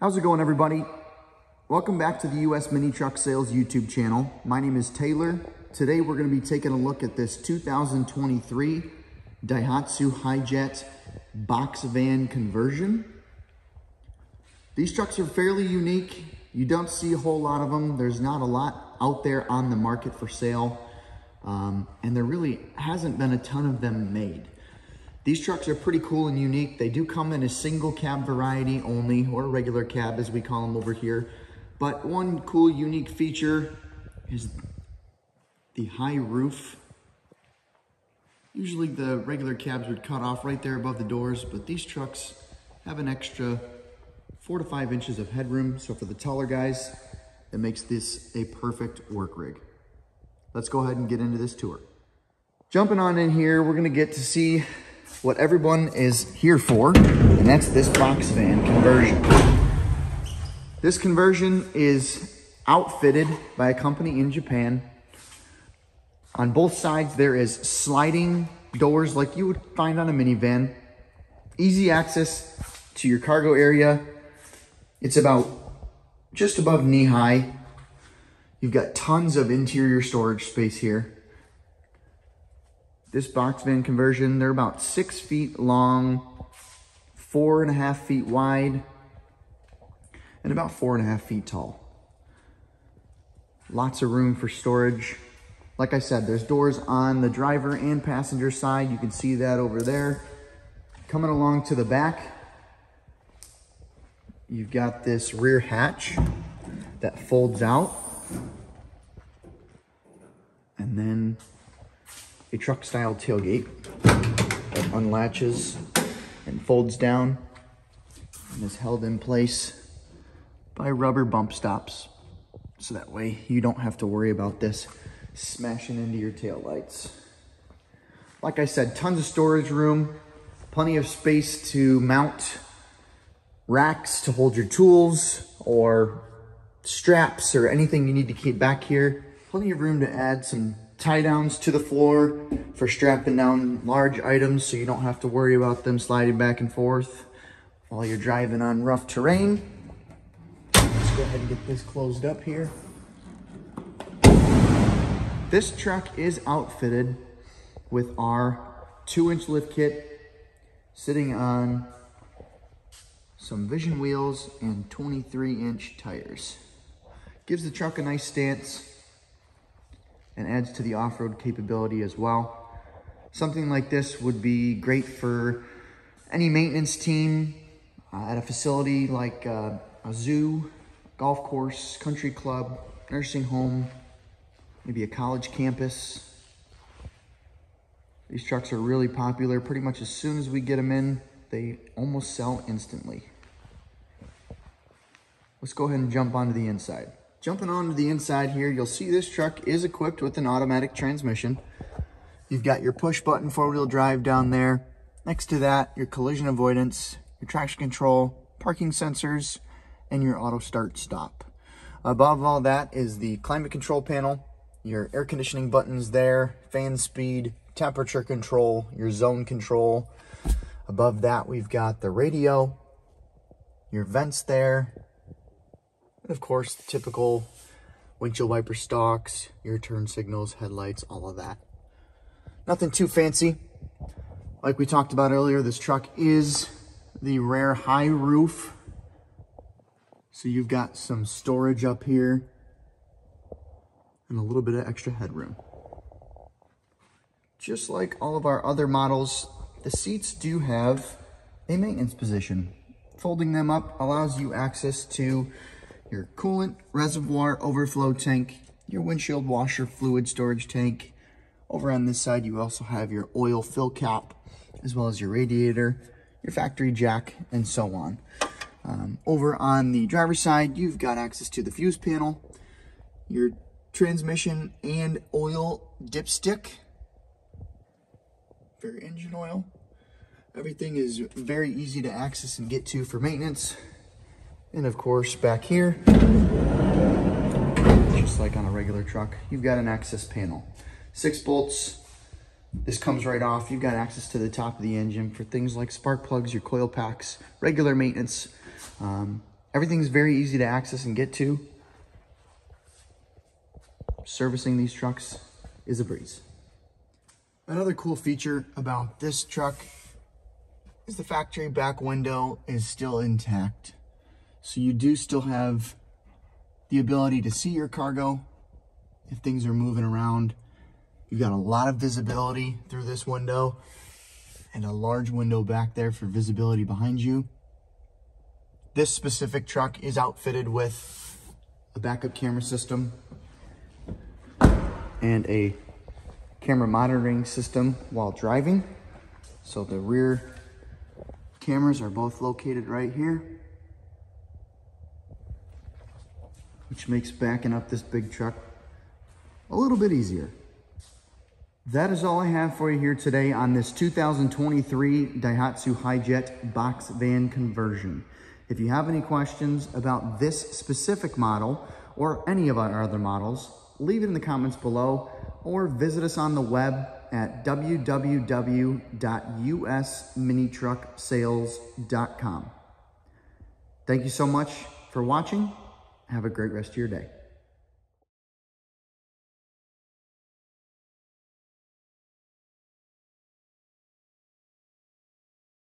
How's it going, everybody? Welcome back to the US Mini Truck Sales YouTube channel. My name is Taylor. Today we're going to be taking a look at this 2023 Daihatsu Hi-Jet box van conversion. These trucks are fairly unique. You don't see a whole lot of them. There's not a lot out there on the market for sale. Um, and there really hasn't been a ton of them made. These trucks are pretty cool and unique. They do come in a single cab variety only, or a regular cab as we call them over here. But one cool unique feature is the high roof. Usually the regular cabs would cut off right there above the doors, but these trucks have an extra four to five inches of headroom. So for the taller guys, it makes this a perfect work rig. Let's go ahead and get into this tour. Jumping on in here, we're gonna get to see what everyone is here for, and that's this box van conversion. This conversion is outfitted by a company in Japan. On both sides, there is sliding doors like you would find on a minivan. Easy access to your cargo area. It's about just above knee high. You've got tons of interior storage space here. This box van conversion, they're about six feet long, four and a half feet wide, and about four and a half feet tall. Lots of room for storage. Like I said, there's doors on the driver and passenger side. You can see that over there. Coming along to the back, you've got this rear hatch that folds out. And then a truck style tailgate that unlatches and folds down and is held in place by rubber bump stops. So that way you don't have to worry about this smashing into your tail lights. Like I said, tons of storage room, plenty of space to mount racks to hold your tools or straps or anything you need to keep back here. Plenty of room to add some tie downs to the floor for strapping down large items so you don't have to worry about them sliding back and forth while you're driving on rough terrain. Let's go ahead and get this closed up here. This truck is outfitted with our two inch lift kit sitting on some vision wheels and 23 inch tires. Gives the truck a nice stance and adds to the off-road capability as well. Something like this would be great for any maintenance team uh, at a facility like uh, a zoo, golf course, country club, nursing home, maybe a college campus. These trucks are really popular. Pretty much as soon as we get them in, they almost sell instantly. Let's go ahead and jump onto the inside. Jumping onto the inside here, you'll see this truck is equipped with an automatic transmission. You've got your push button four-wheel drive down there. Next to that, your collision avoidance, your traction control, parking sensors, and your auto start stop. Above all that is the climate control panel, your air conditioning buttons there, fan speed, temperature control, your zone control. Above that, we've got the radio, your vents there, of course, the typical windshield wiper stocks, your turn signals, headlights, all of that. Nothing too fancy. Like we talked about earlier, this truck is the rare high roof. So you've got some storage up here and a little bit of extra headroom. Just like all of our other models, the seats do have a maintenance position. Folding them up allows you access to your coolant reservoir overflow tank, your windshield washer fluid storage tank. Over on this side, you also have your oil fill cap, as well as your radiator, your factory jack, and so on. Um, over on the driver's side, you've got access to the fuse panel, your transmission and oil dipstick for engine oil. Everything is very easy to access and get to for maintenance. And of course, back here, just like on a regular truck, you've got an access panel. Six bolts, this comes right off. You've got access to the top of the engine for things like spark plugs, your coil packs, regular maintenance. Um, Everything's very easy to access and get to. Servicing these trucks is a breeze. Another cool feature about this truck is the factory back window is still intact. So you do still have the ability to see your cargo if things are moving around. You've got a lot of visibility through this window and a large window back there for visibility behind you. This specific truck is outfitted with a backup camera system and a camera monitoring system while driving. So the rear cameras are both located right here, which makes backing up this big truck a little bit easier. That is all I have for you here today on this 2023 Daihatsu HiJet box van conversion. If you have any questions about this specific model or any of our other models, leave it in the comments below or visit us on the web at www.usminitrucksales.com. Thank you so much for watching. Have a great rest of your day.